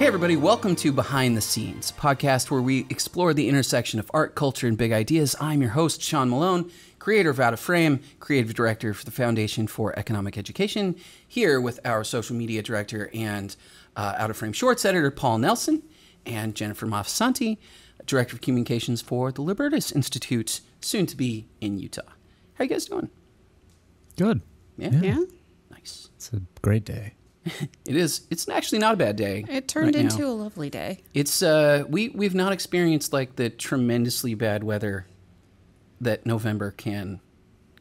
Hey, everybody, welcome to Behind the Scenes, a podcast where we explore the intersection of art, culture, and big ideas. I'm your host, Sean Malone, creator of Out of Frame, creative director for the Foundation for Economic Education, here with our social media director and uh, Out of Frame Shorts editor, Paul Nelson, and Jennifer Maffessanti, director of communications for the Libertas Institute, soon to be in Utah. How you guys doing? Good. Yeah? Yeah. Nice. It's a great day. It is. It's actually not a bad day. It turned right now. into a lovely day. It's uh we we've not experienced like the tremendously bad weather that November can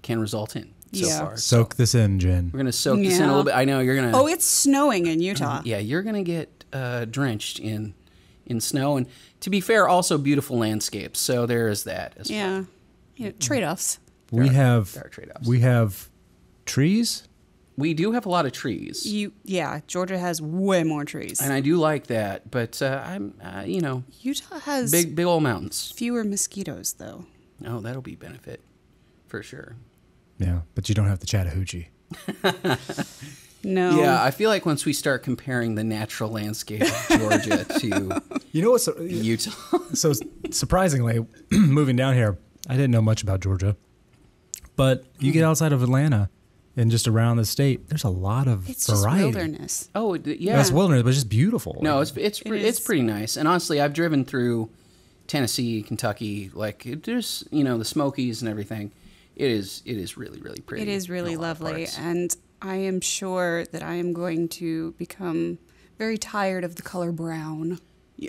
can result in so Yeah. far. Soak this in, Jen. We're gonna soak this in a little bit. I know you're gonna Oh, it's snowing in Utah. yeah, you're gonna get uh, drenched in in snow and to be fair, also beautiful landscapes. So there is that as well. Yeah. You know, trade offs. We are- have trade-offs. we have trees. We do have a lot of trees. You yeah, Georgia has way more trees. and I do like that, but uh, I'm, uh, you know, Utah has big, big old mountains. fewer mosquitoes though. Oh, that'll be benefit for sure. Yeah, but you don't have the Chattahoochee. No. Yeah, I feel like once we start comparing the natural landscape of Georgia to You know what's Utah, so surprisingly moving down here? I didn't know much about Georgia, but you get outside of Atlanta and just around the state, there's a lot of It's just variety. wilderness. oh Yeah. yeah, it's wilderness, but it's just beautiful. no, it's it's pre- it's pretty nice. And honestly, I've driven through Tennessee, Kentucky, like it, there's you know the Smokies and everything. It is it is really really pretty. It is really lovely and I am sure that I am going to become very tired of the color brown.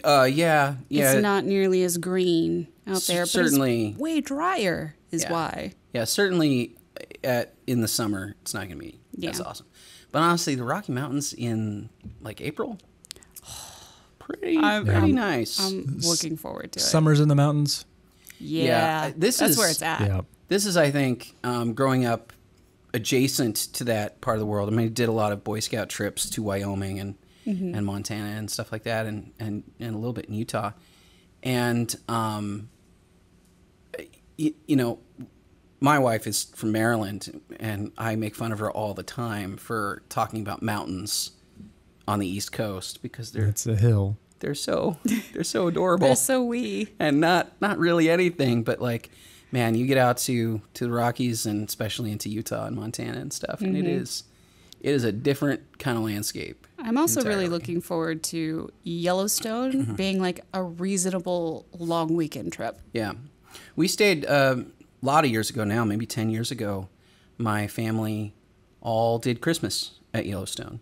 Uh, yeah, yeah, It's not nearly as green out C- there, but certainly. it's way drier is Yeah. why. yeah. Certainly, at in the summer, it's not gonna be Yeah. as awesome. But honestly, the Rocky Mountains in like April, pretty I'm- pretty I'm- nice. I'm looking forward to it. Summers in the mountains. Yeah, Yeah, this that's is- where it's at. Yeah. This is, I think, um, growing up adjacent to that part of the world. I mean, I did a lot of Boy Scout trips to Wyoming and and Montana and stuff like that, and and and a little bit in Utah, and um, you, you know, my wife is from Maryland, and I make fun of her all the time for talking about mountains on the East Coast because they're It's a hill. they're so they're so adorable They're so wee. and not not really anything, but like, man, you get out to to the Rockies and especially into Utah and Montana and stuff, and it is it is a different kind of landscape. I'm also really looking forward to Yellowstone being like a reasonable long weekend trip. Yeah, we stayed um, a lot of years ago now, maybe ten years ago. My family all did Christmas at Yellowstone,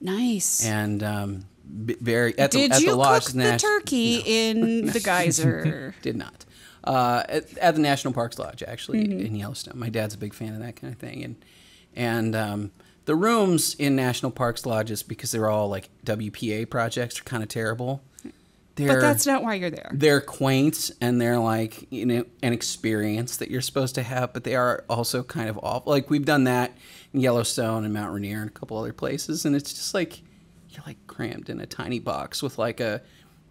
Nice. and um, very at the Did at the you lodge. cook the Nas- turkey in the geyser? Did not. Uh, at, at the National Parks Lodge, actually, Mm-hmm. in Yellowstone. My dad's a big fan of that kind of thing, and and um, the rooms in National Parks lodges because they're all like WPA projects are kind of terrible. They're, but that's not why you're there. they're quaint and they're like you know an experience that you're supposed to have, but they are also kind of awful. Like we've done that in Yellowstone and Mount Rainier and a couple other places, and it's just like you're like crammed in a tiny box with like a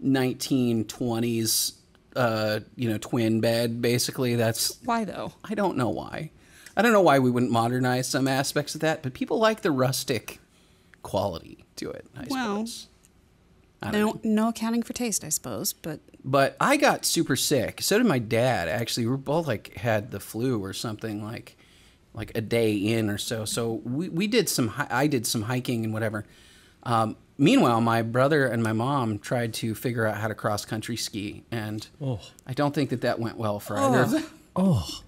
1920s uh, you know twin bed. Basically, that's Why though? I don't know why. I don't know why we wouldn't modernize some aspects of that, but people like the rustic quality to it. I Well, suppose. I know. No, no accounting for taste, I suppose. But But I got super sick. So did my dad. Actually, we both like had the flu or something like like a day in or so. So we, we did some. I did some hiking and whatever. Um, meanwhile, my brother and my mom tried to figure out how to cross country ski, and I don't think that that went well for either of them. Oh,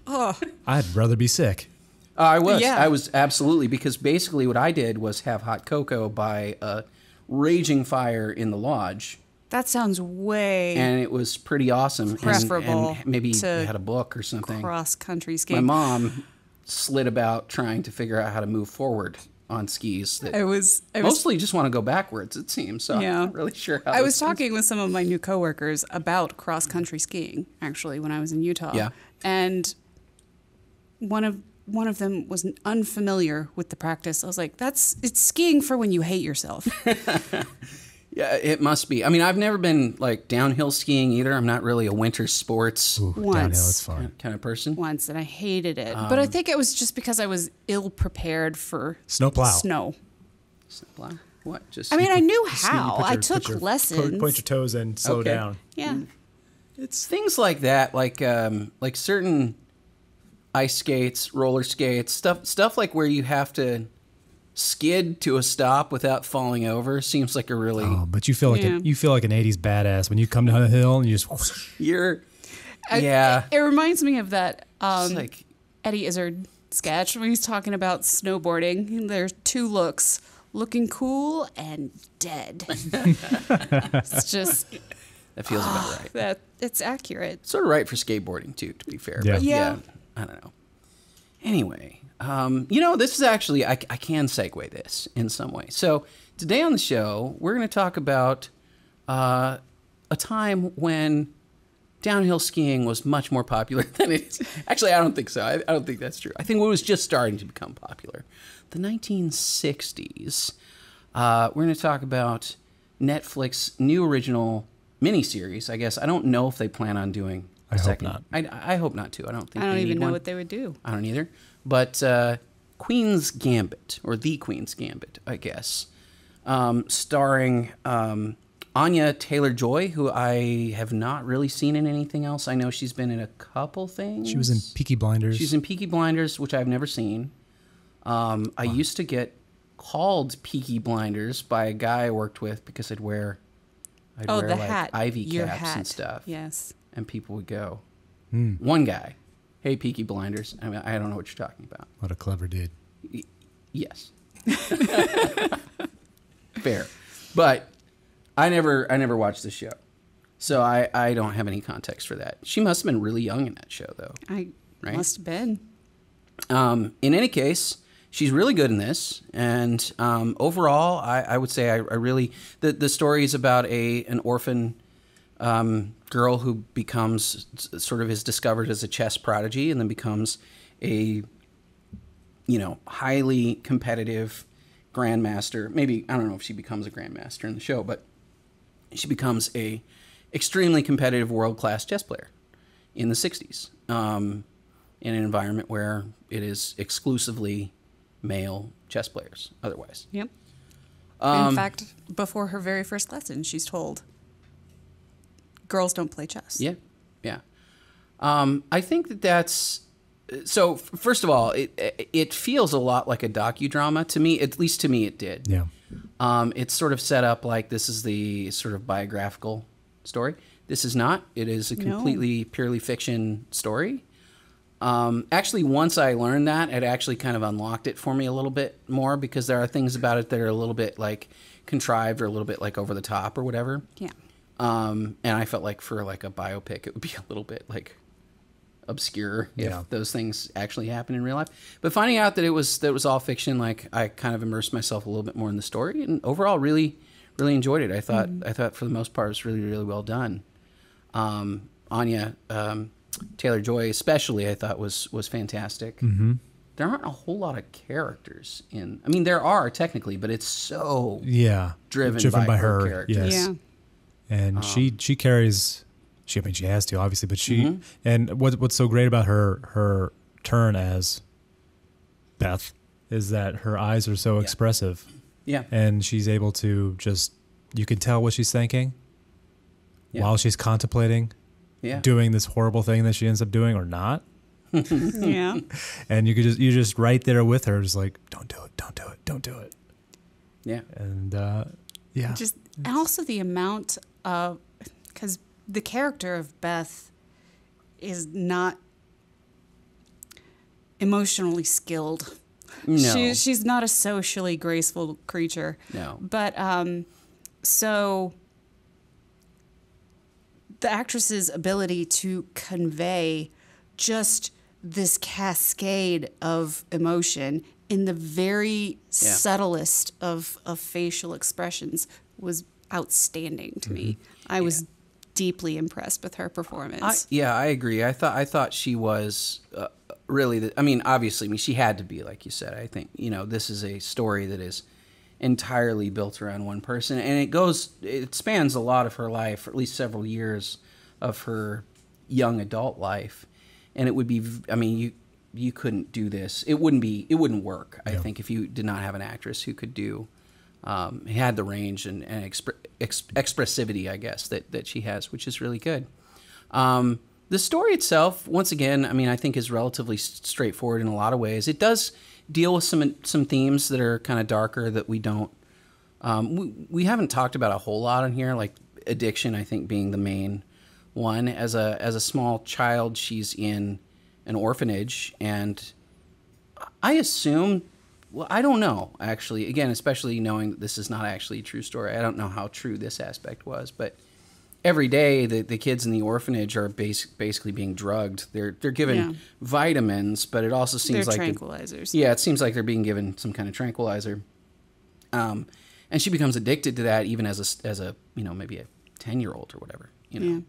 I'd rather be sick. Uh, I was. Yeah. I was absolutely because basically what I did was have hot cocoa by a raging fire in the lodge. that sounds way and it was pretty awesome. And- Preferable and, maybe to had a book or something. cross country My mom slid about trying to figure out how to move forward on skis. That I was I was mostly just want to go backwards. It seems so. Yeah. I'm not really sure how. I was talking with some of my new coworkers about cross country skiing actually when I was in Utah. Yeah. And one of one of them was unfamiliar with the practice. I was like, "That's it's skiing for when you hate yourself." Yeah, it must be. I mean, I've never been like downhill skiing either. I'm not really a winter sports Ooh, Once. downhill, it's fun. kind of person. Once, and I hated it. but I think it was just because I was ill prepared for Snowplow. Snow. Wow. What? Just I mean, I knew how. put I took your- lessons. Point your toes and slow Okay. down. yeah. it's things like that, like um, like certain ice skates, roller skates, stuff stuff like where you have to skid to a stop without falling over seems like a really Oh, but you feel like Yeah. a, you feel like an '80s badass when you come down a hill and you just. whoosh. you're I- yeah. It, reminds me of that um, like Eddie Izzard sketch when he's talking about snowboarding. There's two looks looking cool and dead. it's just that feels about right. that it's accurate. Sort of right for skateboarding too, to be fair. Yeah. But yeah, Yeah. I don't know. Anyway, um, you know, this is actually I, I can segue this in some way. So today on the show, we're going to talk about uh, a time when downhill skiing was much more popular than it is. Actually, I don't think so. I, I don't think that's true. I think it was just starting to become popular. The 1960s. Uh, we're going to talk about Netflix new original miniseries. I guess I don't know if they plan on doing. A I hope not. I, I hope not too. I don't think. I don't they even know one. what they would do. I don't either. But uh, Queen's Gambit, or The Queen's Gambit, I guess, um, starring um, Anya Taylor Joy, who I have not really seen in anything else. I know she's been in a couple things. She was in Peaky Blinders. She's in Peaky Blinders, which I've never seen. Um, I used to get called Peaky Blinders by a guy I worked with because I'd wear, I'd Oh, wear the like hat. ivy Your caps hat. and stuff Yes. And people would go. Hmm. One guy, hey Peaky Blinders. I mean, I don't know what you're talking about. what a clever dude. Yes, fair, but I never, I never watched the show, so I, I don't have any context for that. She must have been really young in that show, though. I Right? must have been. Um, in any case, she's really good in this, and um, overall, I, I would say I, I really the the story is about a an orphan um, girl who becomes sort of is discovered as a chess prodigy, and then becomes a you know highly competitive grandmaster. Maybe I don't know if she becomes a grandmaster in the show, but she becomes a extremely competitive world class chess player in the 60s um, in an environment where it is exclusively male chess players otherwise Yep. Um, In fact, before her very first lesson, she's told girls don't play chess. yeah yeah um, i think that that's so first of all it, it feels a lot like a docudrama to me at least to me it did Yeah. Um, it's sort of set up like this is the sort of biographical story. This is not. It is a No. completely purely fiction story. Um, actually, once I learned that, it actually kind of unlocked it for me a little bit more because there are things about it that are a little bit like contrived or a little bit like over the top or whatever. Yeah. Um, and I felt like for like a biopic, it would be a little bit like obscure if Yeah. those things actually happen in real life. But finding out that it was that it was all fiction, like I kind of immersed myself a little bit more in the story, and overall, really, really enjoyed it. I thought I thought for the most part, it was really, really well done. Um, Anya um, Taylor Joy, especially, I thought was was fantastic. Mm-hmm. There aren't a whole lot of characters in. I mean, there are technically, but it's so Yeah. Driven driven by her character. Yes. Yeah. And Um, she she carries she I mean she has to obviously but she Mm-hmm. and what what's so great about her her turn as Beth is that her eyes are so expressive yeah. and she's able to just you can tell what she's thinking Yeah. while she's contemplating Yeah. doing this horrible thing that she ends up doing or not Yeah. and you could just you're just right there with her just like don't do it don't do it don't do it yeah. and uh yeah Just and also the amount because the character of Beth is not emotionally skilled. No. She, she's not a socially graceful creature. No. But um, so the actress's ability to convey just this cascade of emotion in the very subtlest of, of facial expressions was outstanding to me. I was deeply impressed with her I, performance. yeah, I agree. I thought I thought she was uh, really. The, I mean, obviously, I mean, she had to be like you said. I think you know this is a story that is entirely built around one person, and it goes. It spans a lot of her life, or at least several years of her young adult life, and it would be. i mean, you you couldn't do this. It wouldn't be. It wouldn't work. I think if you did not have an actress who could do um, had the range and, and expre- ex- expressivity, I guess, that, that she has, which is really good. Um, the story itself, once again, I mean, I think is relatively straightforward in a lot of ways. It does deal with some some themes that are kind of darker that we don't um, we, we haven't talked about a whole lot on here, like addiction. I think being the main one. As a as a small child, she's in an orphanage, and I assume. Well, I don't know actually. Again, especially knowing that this is not actually a true story. I don't know how true this aspect was, but every day the, the kids in the orphanage are basic, basically being drugged. They're they're given Yeah. vitamins, but it also seems They're like tranquilizers. yeah, it seems like they're being given some kind of tranquilizer. Um, and she becomes addicted to that even as a as a you know maybe a ten year old or whatever you know, Yeah.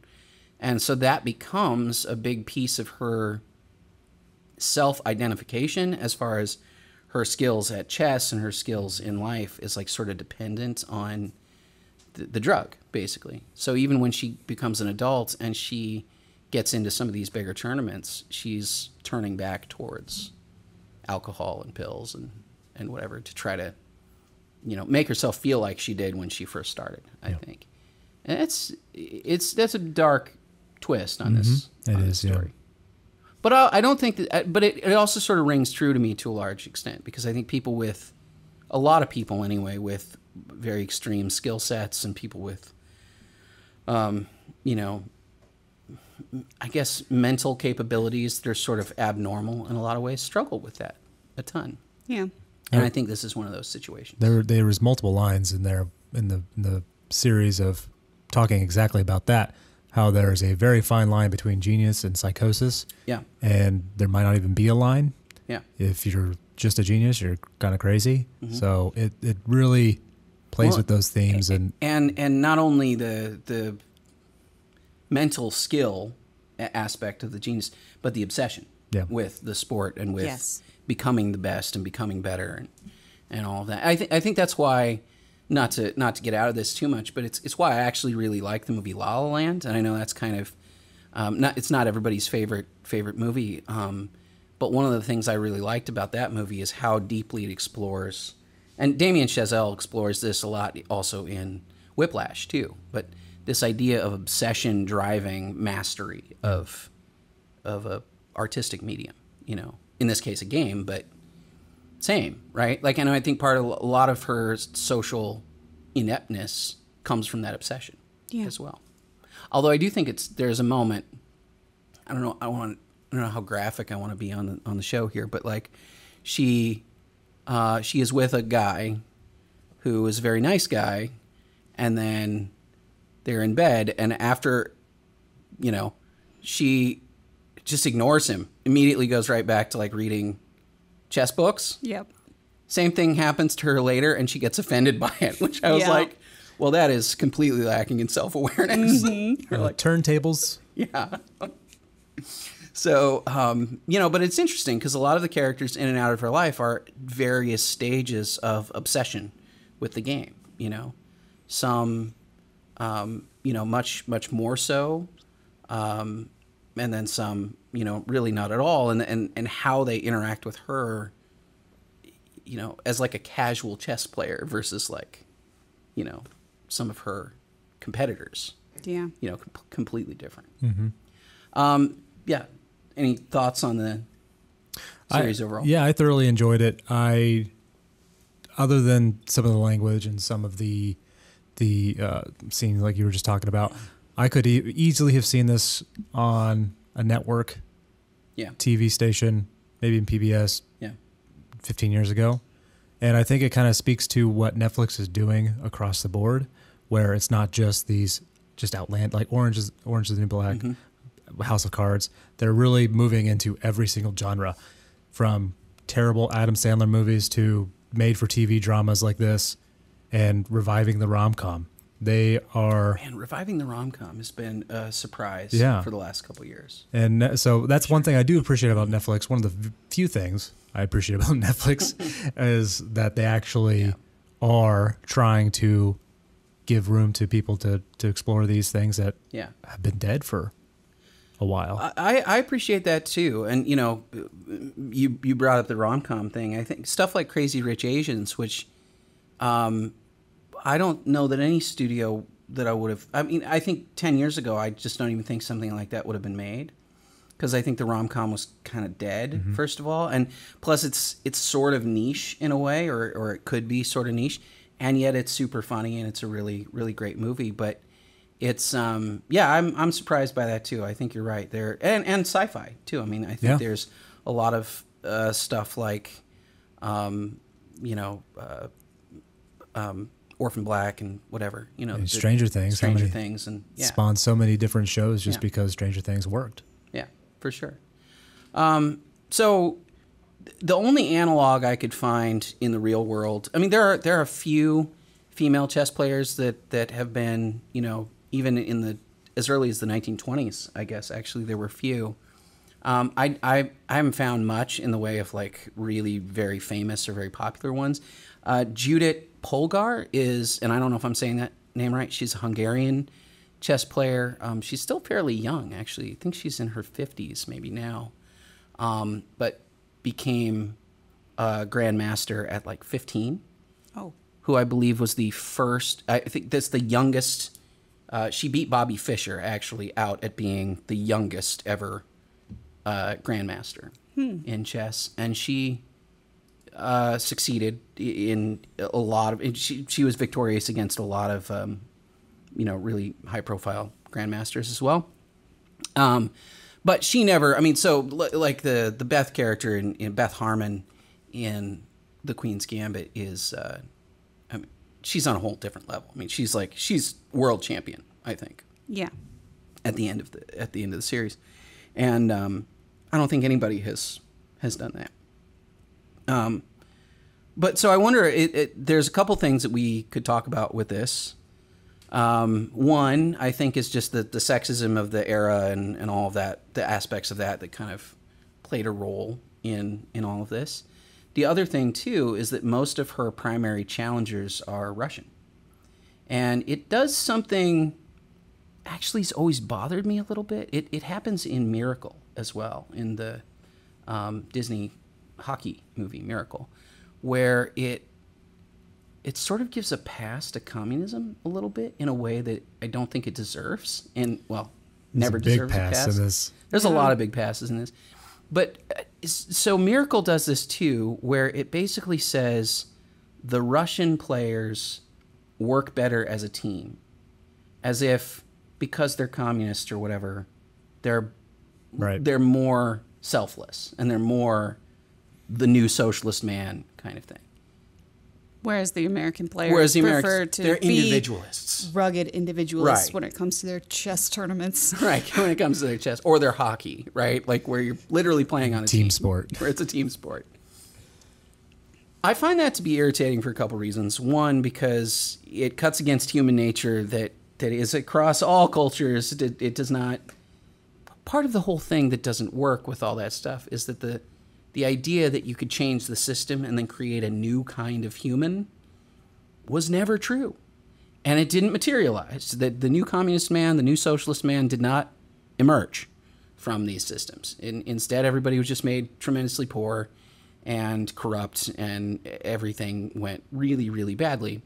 and so that becomes a big piece of her self identification as far as her skills at chess and her skills in life is like sort of dependent on the, the drug basically. So even when she becomes an adult and she gets into some of these bigger tournaments, she's turning back towards alcohol and pills and, and whatever to try to, you know, make herself feel like she did when she first started. I think, and it's it's that's a dark twist on mm-hmm. this. It on is, this yeah. Story. But I, I don't think that. uh, But it, it also sort of rings true to me to a large extent because I think people with, a lot of people anyway, with very extreme skill sets and people with, um, you know, I guess mental capabilities, that are sort of abnormal in a lot of ways, struggle with that a ton. Yeah. And I think this is one of those situations. There, there was multiple lines in there in the in the series of talking exactly about that. How there is a very fine line between genius and psychosis, Yeah. and there might not even be a line. Yeah. If you're just a genius, you're kind of crazy. Mm-hmm. So it, it really plays Well, with those themes and and and not only the the mental skill aspect of the genius, but the obsession Yeah. with the sport and with Yes. becoming the best and becoming better and and all of that. I think I think that's why not to not to get out of this too much, but it's it's why I actually really like the movie La La Land, and I know that's kind of um, not it's not everybody's favorite favorite movie. Um, but one of the things I really liked about that movie is how deeply it explores, and Damien Chazelle explores this a lot also in Whiplash too. But this idea of obsession driving mastery of of a artistic medium, you know, in this case a game, but same, right? Like, and I think part of a lot of her social ineptness comes from that obsession Yeah. as well. Although I do think it's there's a moment. I don't know. I want. I don't know how graphic I want to be on the on the show here, but like, she, uh, she is with a guy, who is a very nice guy, and then they're in bed, and after, you know, she just ignores him. Immediately goes right back to like reading chess books. Yep. Same thing happens to her later, and she gets offended by it, which I was Yeah. like, well, that is completely lacking in self awareness. Mm-hmm. uh, turntables. yeah. So, um, you know, but it's interesting because a lot of the characters in and out of her life are various stages of obsession with the game. You know, some, um, you know, much much more so, um, and then some, you know, really not at all. And and and how they interact with her, you know, as like a casual chess player versus like, you know, some of her competitors Yeah. you know, com- completely different. Um, yeah. Any thoughts on the series I, overall? Yeah, I thoroughly enjoyed it. I, other than some of the language and some of the the uh, scenes like you were just talking about, I could e- easily have seen this on a network Yeah. TV station, maybe in PBS Yeah. 15 years ago. And I think it kind of speaks to what Netflix is doing across the board, where it's not just these just outland like Orange is Orange is the New Black, mm-hmm. House of Cards. They're really moving into every single genre, from terrible Adam Sandler movies to made for TV dramas like this, and reviving the rom com. They are Man, reviving the rom com has been a surprise Yeah. for the last couple years. And so that's one thing I do appreciate about Netflix. One of the few things I appreciate about Netflix is that they actually are trying to give room to people to, to explore these things that Yeah. have been dead for a while. I, I appreciate that too. And, you know, you, you brought up the rom com thing. I think stuff like Crazy Rich Asians, which, um, I don't know that any studio that I would have. I mean, I think ten years ago, I just don't even think something like that would have been made because I think the rom com was kind of dead. Mm-hmm. First of all, and plus it's it's sort of niche in a way, or or it could be sort of niche, and yet it's super funny and it's a really really great movie. But it's um yeah, I'm I'm surprised by that too. I think you're right there, and and sci-fi too. I mean, I think Yeah. there's a lot of uh, stuff like, um, you know. Uh, um, Orphan Black and whatever, you know, And Stranger Things, Stranger many Things, and yeah, Spawned so many different shows just Yeah. because Stranger Things worked. yeah, for sure. Um, so th- the only analog I could find in the real world, I mean, there are there are a few female chess players that that have been, you know, even in the as early as the 1920s, I guess. Actually, there were few. Um, I, I I haven't found much in the way of like really very famous or very popular ones. Uh, Judith Polgar is, and I don't know if I'm saying that name right. She's a Hungarian chess player. Um, she's still fairly young, actually. I think she's in her 50s maybe now, um, but became a grandmaster at like 15 Oh, who I believe was the first. I think that's the youngest. Uh, she beat Bobby Fischer actually out at being the youngest ever uh, grandmaster in chess, and she uh, succeeded in a lot of. and She she was victorious against a lot of um, you know really high profile grandmasters as well. Um, but she never. I mean, so li- like the the Beth character in, in Beth Harmon in the Queen's Gambit is. Uh, I mean, she's on a whole different level. I mean, she's like she's world champion. I think yeah. at the end of the at the end of the series, and um, I don't think anybody has has done that. Um, but so I wonder. It, it, there's a couple things that we could talk about with this. Um, one, I think, is just the, the sexism of the era and, and all of that, the aspects of that that kind of played a role in in all of this. The other thing too is that most of her primary challengers are Russian, and it does something. Actually, has always bothered me a little bit. It it happens in Miracle as well in the um, Disney hockey movie Miracle, where it it sort of gives a pass to communism a little bit in a way that I don't think it deserves. And well, never a big deserves pass a pass. in this. There's a lot of big passes in this, but uh, so Miracle does this too, where it basically says the Russian players work better as a team, as if because they're communists or whatever, they're Right. they're more selfless and they're more the new socialist man kind of thing. Whereas the American players Whereas the prefer Americans, to they're be individualists. rugged individualists Right. when it comes to their chess tournaments. right when it comes to their chess or their hockey right like where you're literally playing on a Team team, sport. where it's a team sport i find that to be irritating for a couple reasons one because it cuts against human nature that that is across all cultures it, it does not part of the whole thing that doesn't work with all that stuff is that the the idea that you could change the system and then create a new kind of human was never true and it didn't materialize. The, the new communist man, the new socialist man did not emerge from these systems. In, instead, everybody was just made tremendously poor and corrupt, and everything went really, really badly.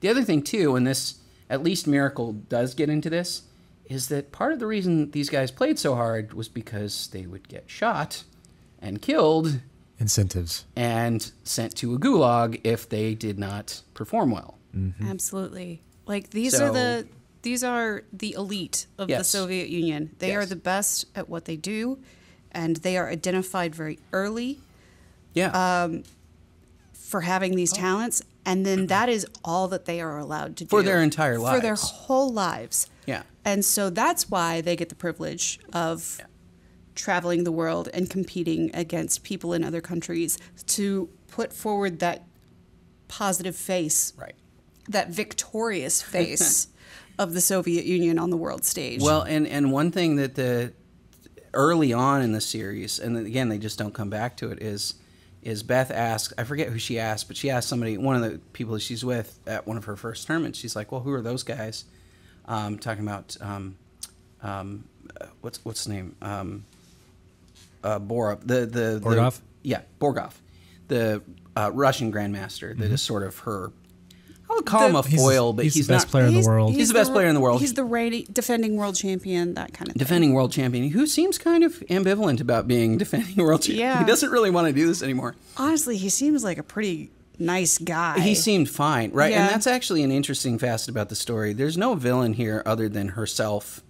The other thing, too, and this, at least Miracle does get into this, is that part of the reason these guys played so hard was because they would get shot and killed Incentives. and sent to a gulag if they did not perform well. Mm-hmm. Absolutely. Like these are the these are the elite of the Soviet Union. They are the best at what they do, and they are identified very early Yeah. Um, for having these oh. talents. And then that is all that they are allowed to do For their entire lives For their whole lives. Yeah. And so that's why they get the privilege of traveling the world and competing against people in other countries to put forward that positive face, right. that victorious face of the Soviet Union on the world stage. Well, and and one thing that the early on in the series, and again they just don't come back to it, is is Beth asked I forget who she asked, but she asked somebody, one of the people that she's with at one of her first tournaments. She's like, "Well, who are those guys?" Um, talking about um, um, uh, what's what's the name? Um, uh, Borov, the the, the Borgov? yeah, Borgov, the uh, Russian grandmaster that is sort of her. I would call him a The- foil, but he's he's, the best not player in the world. He's the best player in the world. He's the reigning, defending world champion, that kind of thing. defending world champion who seems kind of ambivalent about being defending world champion. Yeah. He doesn't really want to do this anymore. Honestly, he seems like a pretty nice guy. He seemed fine, right? Yeah. And that's actually an interesting facet about the story. There's no villain here other than herself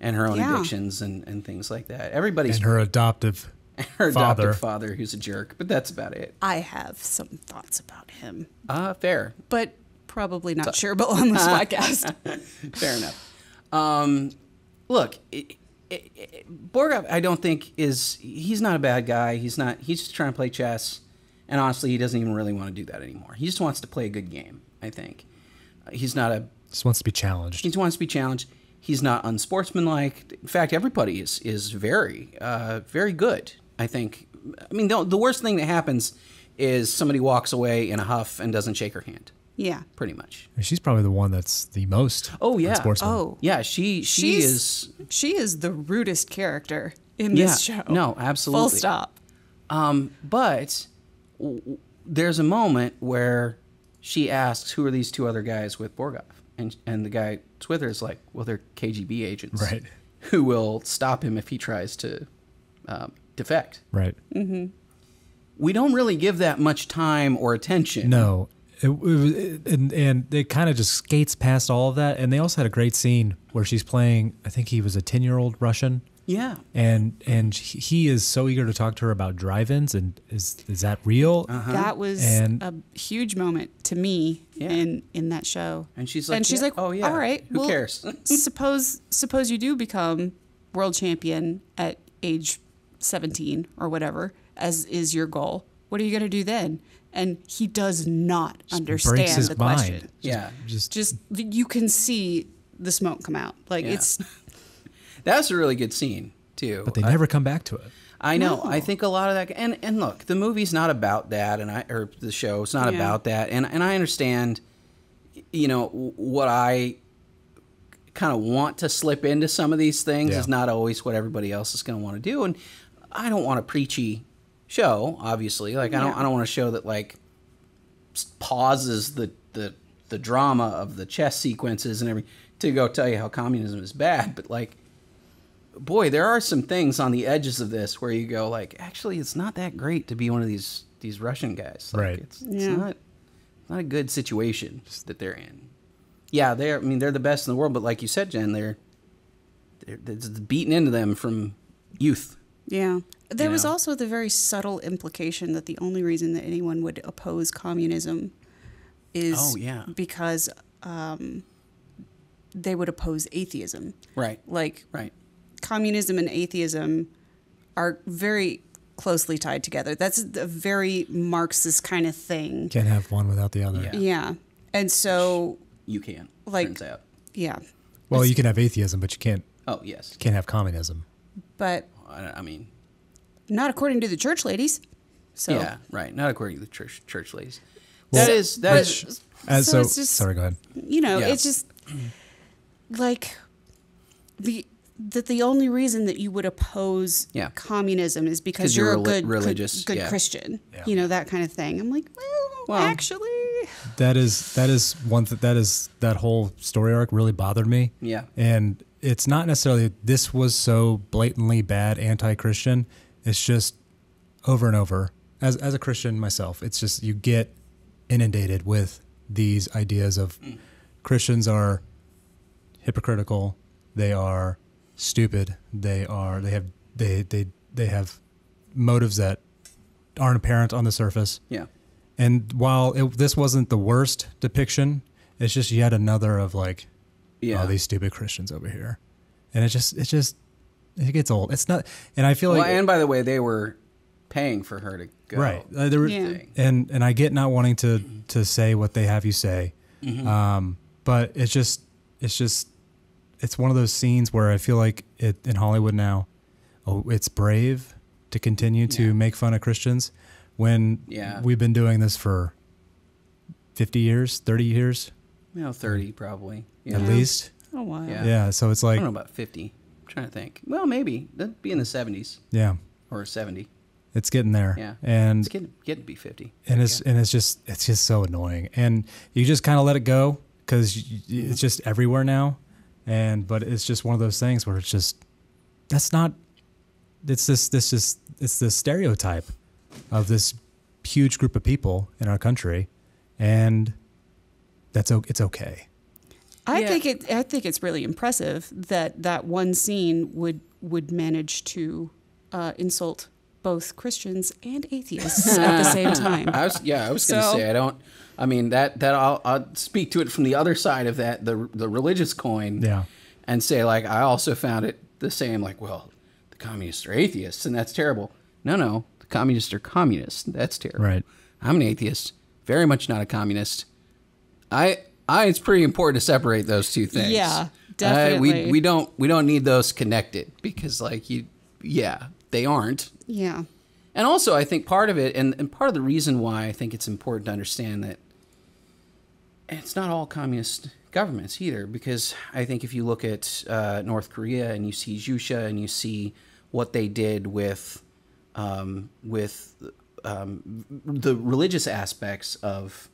and her own Yeah. addictions and, and things like that. Everybody's and her adoptive her father. adopted father who's a jerk, but that's about it. I have some thoughts about him, Uh, fair. but probably not shareable on this podcast. Fair enough. Um, look, it, it, it, Borgov, I don't think is he's not a bad guy. He's not. He's just trying to play chess, and honestly, he doesn't even really want to do that anymore. He just wants to play a good game. I think Uh, he's not a. just wants to be challenged. He just wants to be challenged. He's not unsportsmanlike. In fact, everybody is is very, uh, very good. I think. I mean, the, the worst thing that happens is somebody walks away in a huff and doesn't shake her hand. Yeah. Pretty much. She's probably the one that's the most. Oh, yeah. unsportsman. Oh, Yeah, she she She's- is She is the rudest character in Yeah, this show. no, absolutely. Full stop. Um, but w- w- there's a moment where she asks, "Who are these two other guys with Borgov?" And and the guy Swither is like, "Well, they're KGB agents, Right. Who will stop him if he tries to um, defect." Right. We don't really give that much time or attention. No. It, it, was- it- and and it kind of just skates past all of that. And they also had a great scene where she's playing. I think he was a ten year old Russian, Yeah. and and he he is so eager to talk to her about drive-ins. And is is that real? Uh-huh. That was And- a huge moment to me Yeah. in in that show. And she's like, and she's "Yeah, like, oh, yeah, all right, who well, cares?" suppose suppose you do become world champion at age 17 or whatever, as is your goal. What are you going to do then? And he does not breaks understand his the mind. question. yeah. Just Just you can see the smoke come out. Like Yeah. it's That's a really good scene too. but they never come back to it. I know. No. I think a lot of that, and and look, the movie's not about that, and I or the show, it's not Yeah. about that, and and I understand, you know, what I kind of want to slip into some of these things Yeah. is not always what everybody else is going to want to do, and I don't want a preachy show, obviously. Like I don't, Yeah. I don't want to show that like pauses the the the drama of the chess sequences and everything to go tell you how communism is bad, but like boy, there are some things on the edges of this where you go like, actually, it's not that great to be one of these these Russian guys. Like, Right. It's, it's Yeah. not not a good situation that they're in. Yeah, they're. I mean, they're the best in the world, but like you said, Jen, they're they're it's beaten into them from youth. Yeah. There You was know? also the very subtle implication that the only reason that anyone would oppose communism is Oh, yeah. because um, they would oppose atheism. Right. Like Right. communism and atheism are very closely tied together. That's a very Marxist kind of thing. Can't have one without the other. Yeah. Yeah. And so, You can. Like- turns out. yeah. Well, you can have atheism, but you can't Oh yes. can't have communism. But I, I mean, not according to the church ladies. So, yeah, right. Not according to the church church ladies. Well, that is that which- is As So so, it's just- sorry, go ahead. you know, Yeah. it's just like the that the only reason that you would oppose Yeah. communism is because you're, you're a reli- good good- religious, good, yeah. Christian. Yeah. You know that kind of thing. I'm like, well, Well- actually, That is that is one th- that is that whole story arc really bothered me. Yeah. And it's not necessarily this was so blatantly bad anti-Christian. It's just over and over. As as a Christian myself, it's just you get inundated with these ideas of Christians are hypocritical, they are stupid, they are they have they they they have motives that aren't apparent on the surface. yeah. And while it, this wasn't the worst depiction, it's just yet another of like, Yeah. oh, these stupid Christians over here, and it just, it just, it gets old. It's not, and I feel Well, like, and by the way, they were paying for her to go. right, uh, there were- Yeah. and and I get not wanting to to say what they have you say, Mm-hmm. um, but it's just, it's just, it's one of those scenes where I feel like it in Hollywood now, oh, it's brave to continue to Yeah. make fun of Christians when Yeah. we've been doing this for 50 years, 30 years You know, thirty probably. Yeah. at least. oh wow. Yeah. Yeah. So it's like. I don't know about fifty. I'm trying to think. Well, maybe that'd be in the seventies yeah. or seventy. It's getting there. Yeah, And it's getting getting B fifty. and it's and it's just it's just so annoying and you just kind of let it go because it's just everywhere now and but it's just one of those things where it's just that's not it's this this just it's the stereotype of this huge group of people in our country and that's it's okay I Yeah. think it. I think it's really impressive that that one scene would would manage to uh, insult both Christians and atheists at the same time. I was yeah, I was gonna So- say I don't. I mean that that I'll, I'll speak to it from the other side of that the the religious coin. Yeah. and say like I also found it the same. Like well, the communists are atheists and that's terrible. No, no, the communists are communists. That's terrible. Right. I'm an atheist. Very much not a communist. I I it's pretty important to separate those two things. Yeah, Uh, definitely. we we don't we don't need those connected because like you yeah they aren't. yeah. And also, I think part of it, and, and part of the reason why I think it's important to understand that it's not all communist governments either, because I think if you look at uh, North Korea and you see Juche and you see what they did with um, with um, the religious aspects of,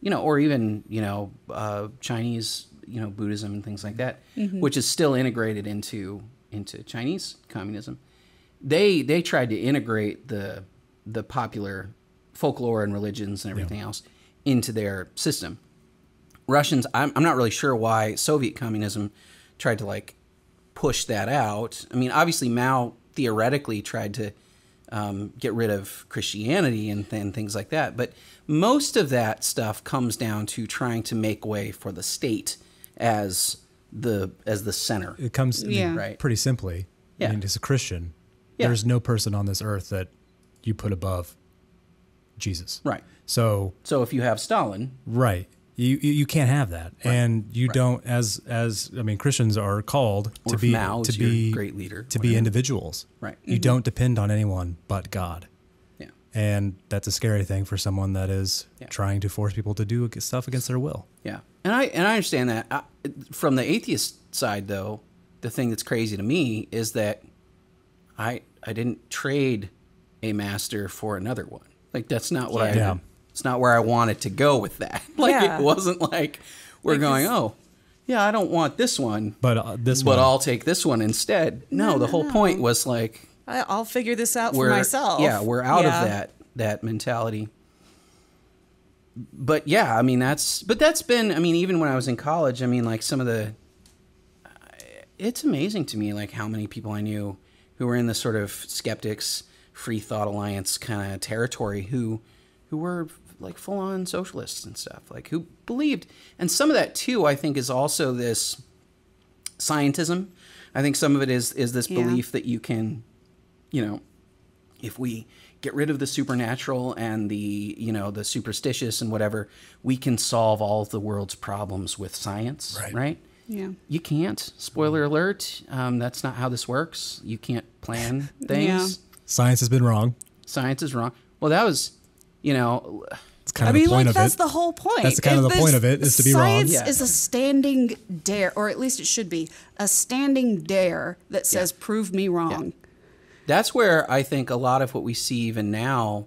you know, or even you know uh, Chinese you know Buddhism and things like that, which is still integrated into into Chinese communism they they tried to integrate the the popular folklore and religions and everything else into their system. Russians, I'm, I'm not really sure why Soviet communism tried to like push that out. I mean, obviously Mao theoretically tried to um, get rid of Christianity and, and things like that, but most of that stuff comes down to trying to make way for the state as the as the center. it comes Yeah. Right. pretty simply Yeah. I mean as a Christian Yeah. there's no person on this earth that you put above Jesus Right. so So if you have Stalin, Right. You you, can't have that, and you don't as as I mean Christians are called Or to be Mao to be great leader, to be individuals. Right. You don't depend on anyone but God, yeah. and that's a scary thing for someone that is Yeah. trying to force people to do stuff against their will. Yeah, and I and I understand that. I, from the atheist side, though, the thing that's crazy to me is that I I didn't trade a master for another one. Like that's not what I. Yeah. It's not where I wanted to go with that. Like Yeah. it wasn't like we're Like, going. Oh, yeah, I don't want this one, But uh, this but one, I'll take this one instead. No, the whole point was like I, I'll figure this out for myself. yeah we're out Yeah. of that that mentality but yeah i mean that's but that's been i mean even when i was in college i mean like some of the it's amazing to me like how many people i knew who were in the sort of skeptics free thought alliance kind of territory who who were like full on socialists and stuff like who believed and some of that too i think is also this scientism i think some of it is is this Yeah. belief that you can you know if we get rid of the supernatural and the you know the superstitious and whatever we can solve all of the world's problems with science Right. right, Yeah. you can't spoiler alert um, that's not how this works you can't plan things yeah. science has been wrong. science is wrong well that was you know It's kind I of mean, the point like of that's it. the whole point. That's kind of the point of it, is to be wrong. Science Yeah. is a standing dare, or at least it should be a standing dare that says, "Prove me wrong." that's where I think a lot of what we see even now,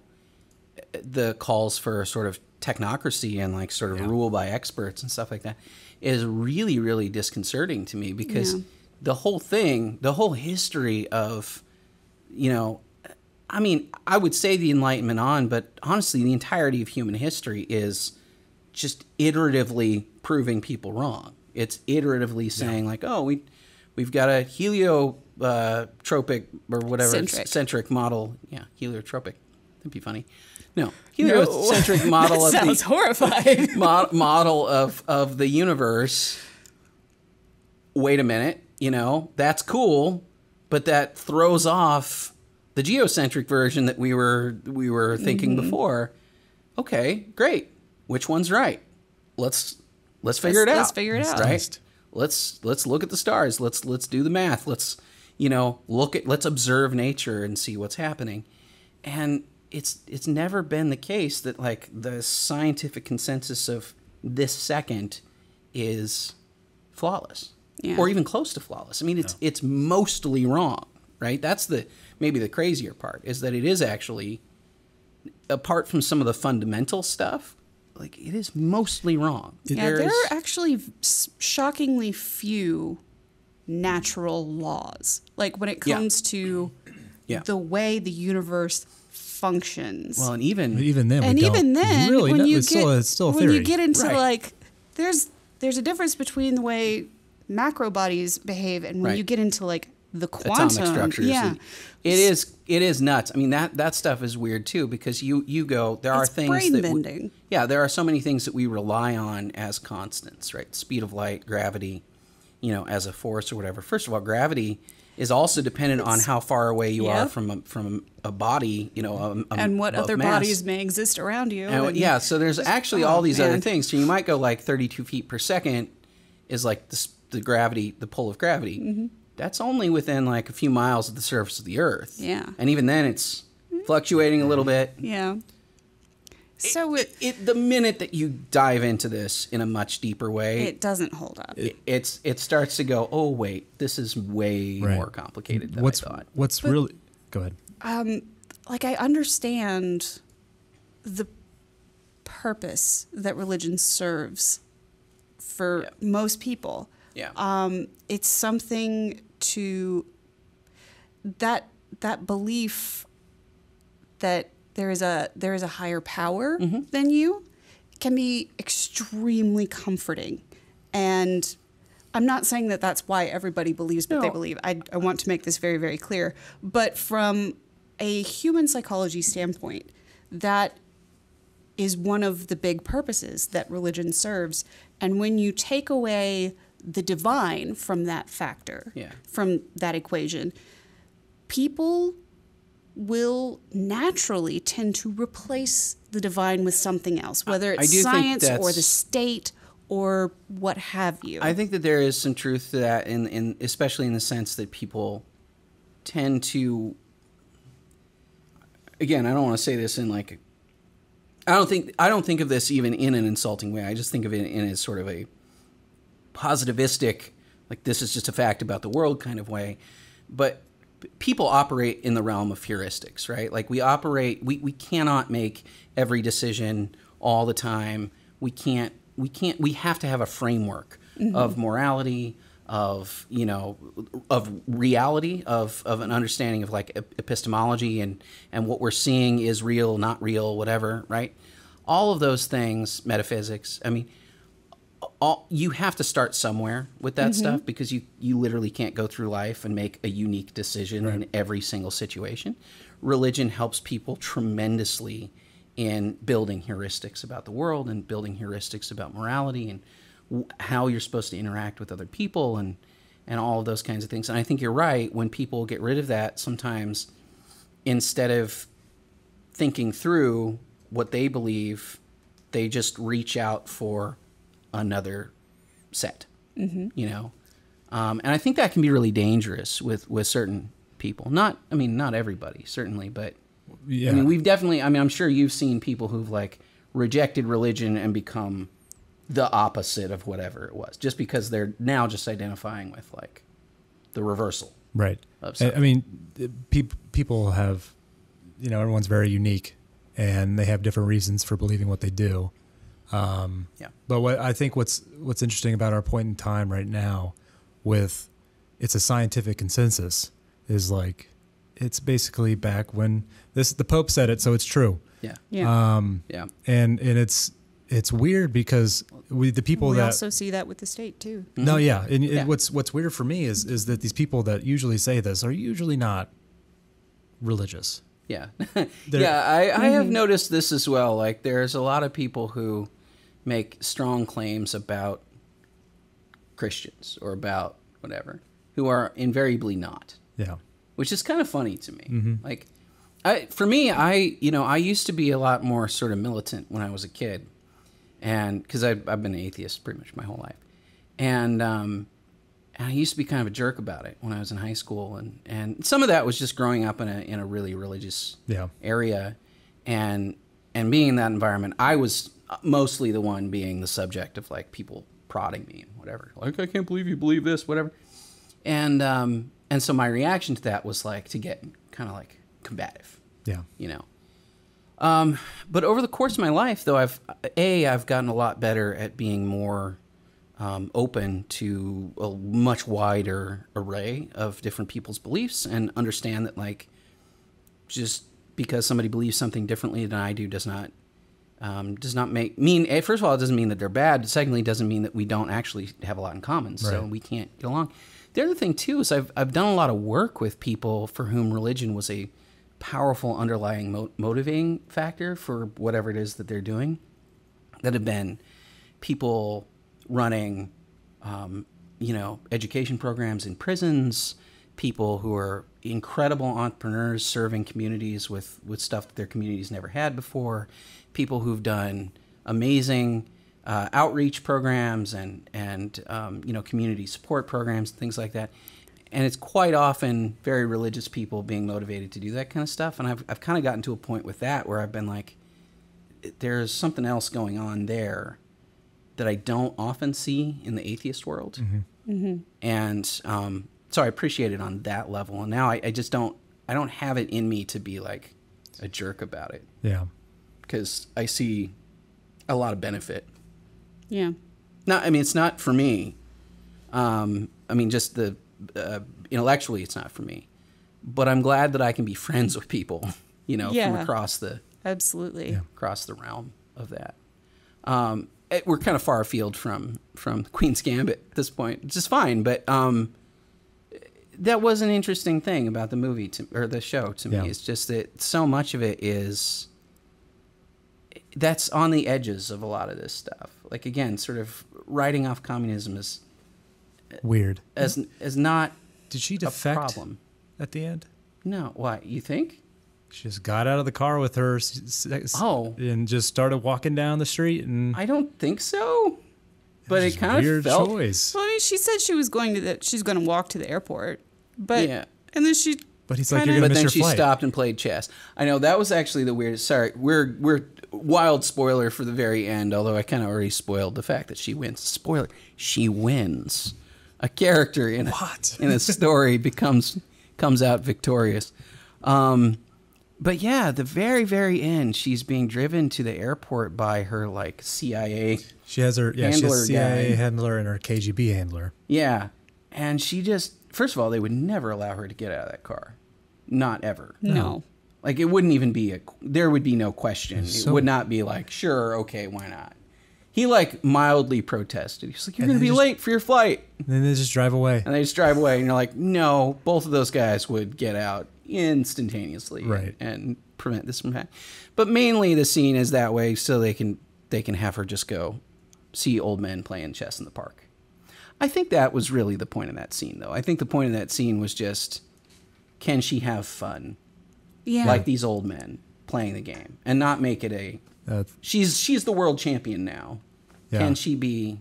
the calls for sort of technocracy and like sort of rule by experts and stuff like that, is really, really disconcerting to me because Yeah. the whole thing, the whole history of, you know, I mean, I would say the Enlightenment on, but honestly, the entirety of human history is just iteratively proving people wrong. It's iteratively saying like, oh, we we've got a heliotropic uh, or whatever Centric. centric model. Yeah, heliotropic. That'd be funny. No, heliocentric model of Sounds the horrifying. mo- model of of the universe. Wait a minute, you know that's cool, but that throws off the geocentric version that we were we were thinking Mm-hmm. before. Okay, great. Which one's right? Let's let's figure Let's- it out. let's figure it out. Right? Let's let's look at the stars. Let's let's do the math. Let's you know look at let's observe nature and see what's happening. And it's it's never been the case that like the scientific consensus of this second is flawless Yeah. or even close to flawless. I mean, it's it's mostly wrong, right? That's the maybe the crazier part is that it is actually apart from some of the fundamental stuff, like it is mostly wrong. Yeah, there are actually shockingly few natural laws. Like when it Yeah. comes to Yeah. the way the universe functions. well, and even But even then, and even then, really when know- you it's get still, it's still when you get into Right. like there's there's a difference between the way macro bodies behave and when Right. you get into like the quantum atomic structures. Yeah. it is it is nuts. I mean that that stuff is weird too because you you go there are things brain that we- bending. yeah, there are so many things that we rely on as constants, right? Speed of light, gravity, you know, as a force or whatever. First of all, gravity is also dependent on how far away you are from a, from a body, you know, a, a- and what other mass. bodies may exist around you. And, and- yeah, so there's actually oh, all these other things. So you might go like 32 feet per second is like the, the gravity, the pull of gravity. Mm-hmm. That's only within like a few miles of the surface of the Earth. Yeah. And even then, it's fluctuating a little bit. Yeah. So it, It, the minute that you dive into this in a much deeper way, it doesn't hold up. it, it's it starts to go, oh wait, this is way Right. more complicated than what's I thought. what's really go ahead. Um, like I understand the purpose that religion serves for Yeah. most people. Yeah. Um, it's something to that that belief that there is a there is a higher power Mm-hmm. than you can be extremely comforting and I'm not saying that that's why everybody believes what they believe. I, I want to make this very, very clear. But from a human psychology standpoint, that is one of the big purposes that religion serves. And when you take away the divine from that factor, Yeah. from that equation, people will naturally tend to replace the divine with something else, whether it's science or the state or what have you. I think that there is some truth to that, in, in especially in the sense that people tend to. Again, I don't want to say this in like. I don't think I don't think of this even in an insulting way. I just think of it in a sort of a positivistic, like this is just a fact about the world kind of way. But people operate in the realm of heuristics, right? Like we operate, we, we cannot make every decision all the time. We can't, we can't, we have to have a framework mm-hmm. of morality, of, you know, of reality, of, of an understanding of like epistemology and, and what we're seeing is real, not real, whatever, right? All of those things, metaphysics, I mean, all you have to start somewhere with that mm-hmm. stuff because you you literally can't go through life and make a unique decision in every single situation. Religion helps people tremendously in building heuristics about the world and building heuristics about morality and w- how you're supposed to interact with other people and and all of those kinds of things. And I think you're right when people get rid of that sometimes instead of thinking through what they believe, they just reach out for another set. Mm-hmm. You know, um, and I think that can be really dangerous with with certain people. Not, I mean, not everybody certainly, but Yeah. I mean, we've definitely. I mean, I'm sure you've seen people who've like rejected religion and become the opposite of whatever it was, just because they're now just identifying with like the reversal. Right. of I, I mean, pe- people have, you know, everyone's very unique, and they have different reasons for believing what they do. Um, yeah. But what I think what's what's interesting about our point in time right now, with it's a scientific consensus, is like it's basically back when this the Pope said it, so it's true. Yeah. yeah. Um, Yeah. and and it's it's weird because we the people we that also see that with the state too. no mm-hmm. yeah and, and Yeah. what's what's weird for me is is that these people that usually say this are usually not religious. Yeah. Yeah, I, I have mm-hmm. noticed this as well. Like, there's a lot of people who make strong claims about Christians or about whatever, who are invariably not, Yeah. which is kind of funny to me. Like, I, for me, I, you know, I used to be a lot more sort of militant when I was a kid. And because I've, I've been an atheist pretty much my whole life. And, um, and I used to be kind of a jerk about it when I was in high school, and, and some of that was just growing up in a in a really religious Yeah. area, and and being in that environment, I was mostly the one being the subject of like people prodding me and whatever, like I can't believe you believe this, whatever, and um and so my reaction to that was like to get kind of like combative, Yeah. you know. Um, but over the course of my life, though, I've a I've gotten a lot better at being more um, open to a much wider array of different people's beliefs and understand that like just because somebody believes something differently than I do does not um, does not make mean. eh, First of all, it doesn't mean that they're bad. Secondly, it doesn't mean that we don't actually have a lot in common. So Right. we can't get along. The other thing too is I've I've done a lot of work with people for whom religion was a powerful underlying mo- motivating factor for whatever it is that they're doing. That have been people running, um, you know, education programs in prisons, people who are incredible entrepreneurs serving communities with, with stuff that their communities never had before, people who've done amazing uh, outreach programs and, and um, you know, community support programs, things like that. And it's quite often very religious people being motivated to do that kind of stuff. And I've, I've kind of gotten to a point with that where I've been like, there's something else going on there that I don't often see in the atheist world. And um, so I appreciate it on that level. And now I, I just don't, I don't have it in me to be like a jerk about it Yeah. because I see a lot of benefit. Yeah. Not, I mean, it's not for me. Um, I mean, just the uh, intellectually, it's not for me. But I'm glad that I can be friends with people, you know, from across the Absolutely. across the realm of that. Um, it- we're kind of far afield from from Queen's Gambit at this point, which is fine. But um, that was an interesting thing about the movie to, or the show to Yeah. me. It's just that so much of it is that's on the edges of a lot of this stuff. Like again, sort of writing off communism is Weird. as as not Did she a defect problem. at the end? No, why you think? She just got out of the car with her s- s- Oh. and just started walking down the street and I don't think so. But it just kind of weird felt choice. Well, I mean, she said she was going to the, she's going to walk to the airport, but Yeah. and then she. But he's like, kinda- you're gonna but miss then your she flight. stopped and played chess. I know that was actually the weirdest. Sorry, we're we're wild spoiler for the very end. Although I kind of already spoiled the fact that she wins. Spoiler: she wins. A character in a, What? in a story becomes comes out victorious. Um, but yeah, the very very end, she's being driven to the airport by her like CIA. She has her yeah, she Handler has CIA guy. handler and her KGB handler. Yeah, and she just first of all, they would never allow her to get out of that car, not ever. No. Like it wouldn't even be a there would be no question. It would not be like, sure, okay, why not? He like mildly protested. He's like, You're gonna be just- late for your flight. And then they just drive away. And they just drive away and you're like, No, both of those guys would get out instantaneously Right. and, and prevent this from happening. But mainly the scene is that way so they can they can have her just go see old men playing chess in the park. I think that was really the point of that scene though. I think the point of that scene was just can she have fun? Yeah. like these old men playing the game and not make it a Uh, she's she's the world champion now Yeah. can she be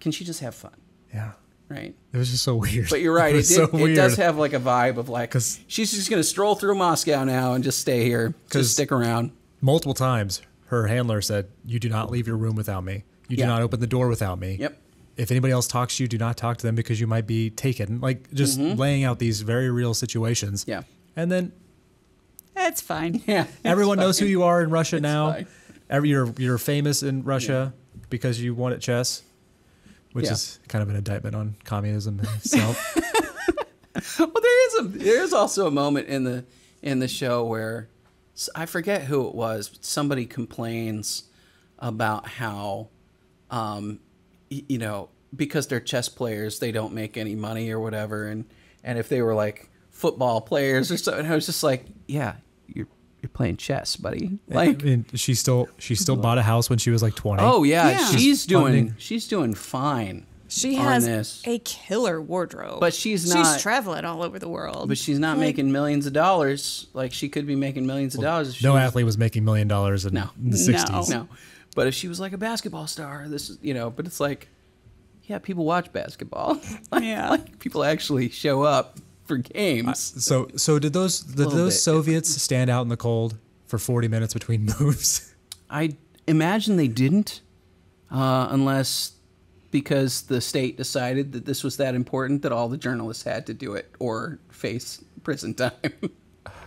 can she just have fun yeah. Right It was just so weird. but you're right It it, did, so it does have like a vibe of like 'Cause- she's just gonna stroll through moscow now and just stay here, just stick around Multiple times, her handler said, "You do not leave your room without me. You do Yeah. not open the door without me. Yep. If anybody else talks to you, do not talk to them because you might be taken." Like just laying out these very real situations. Mm-hmm. Yeah. And then That's fine. yeah everyone knows who you are in Russia It's now. fine. Every you're you're famous in Russia because you won at chess, which Yeah. is kind of an indictment on communism itself. well there is a there is also a moment in the in the show where I forget who it was but somebody complains about how um y- you know because they're chess players they don't make any money or whatever and and if they were like football players or something I was just like yeah you're you're playing chess buddy like I mean, she still she still bought a house when she was like twenty. oh yeah, Yeah. she's She's doing she's doing fine She on has this. a killer wardrobe. But she's not- She's traveling all over the world. but she's not Like, making millions of dollars like she could be making millions of dollars if no was- athlete was making million dollars in No. the No. sixties. No, but if she was like a basketball star, this is you know. But it's like, yeah, people watch basketball. like, Yeah. like people actually show up for games. So so did those did those bit. Soviets stand out in the cold for forty minutes between moves? I imagine they didn't, uh, unless because the state decided that this was that important that all the journalists had to do it or face prison time.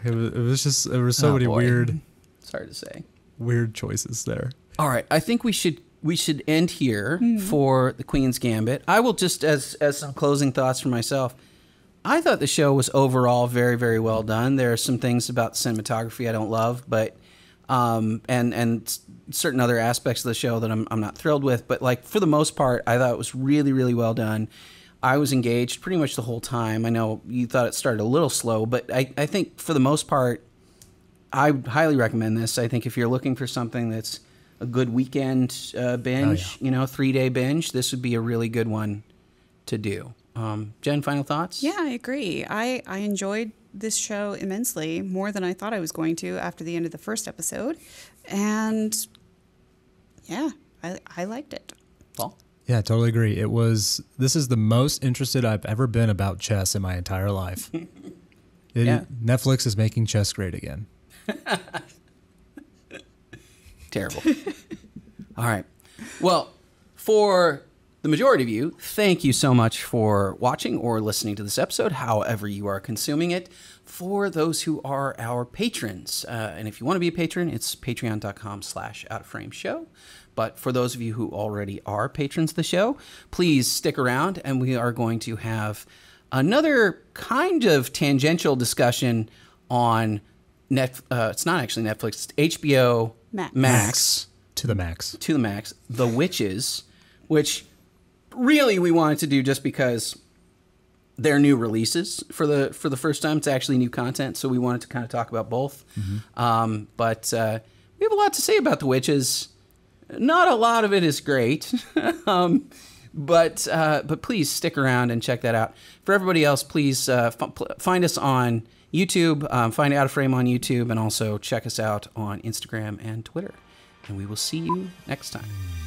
It was, it was just there were so Oh, many boy. weird it's hard to say. weird choices there. All right, I think we should we should end here Hmm. for the Queen's Gambit. I will just as as some closing thoughts for myself. I thought the show was overall very very well done. There are some things about cinematography I don't love, but um and and certain other aspects of the show that I'm I'm not thrilled with, but like for the most part, I thought it was really really well done. I was engaged pretty much the whole time. I know you thought it started a little slow, but I, I think for the most part, I would highly recommend this. I think if you're looking for something that's a good weekend uh, binge, you know, three day binge, this would be a really good one to do. Um, Jen, final thoughts? Yeah, I agree. I, I enjoyed this show immensely, more than I thought I was going to after the end of the first episode. And yeah, I, I liked it. Paul? Yeah, I totally agree. It was this is the most interested I've ever been about chess in my entire life. It- Yeah. Netflix is making chess great again. Terrible. All right. Well, for the majority of you, thank you so much for watching or listening to this episode, however you are consuming it. For those who are our patrons, uh, and if you want to be a patron, it's patreon.com slash out of frame show. But for those of you who already are patrons of the show, please stick around and we are going to have another kind of tangential discussion on net. Uh, it's not actually Netflix, it's HBO Max. Max To the max. to the max. The Witches, which really we wanted to do just because they're new releases for the for the first time. It's actually new content, so we wanted to kind of talk about both. Um, but uh, we have a lot to say about the Witches. Not a lot of it is great. um, but uh, but please stick around and check that out. For everybody else, please uh, f- find us on YouTube, um, find Out of Frame on YouTube, and also check us out on Instagram and Twitter. And we will see you next time.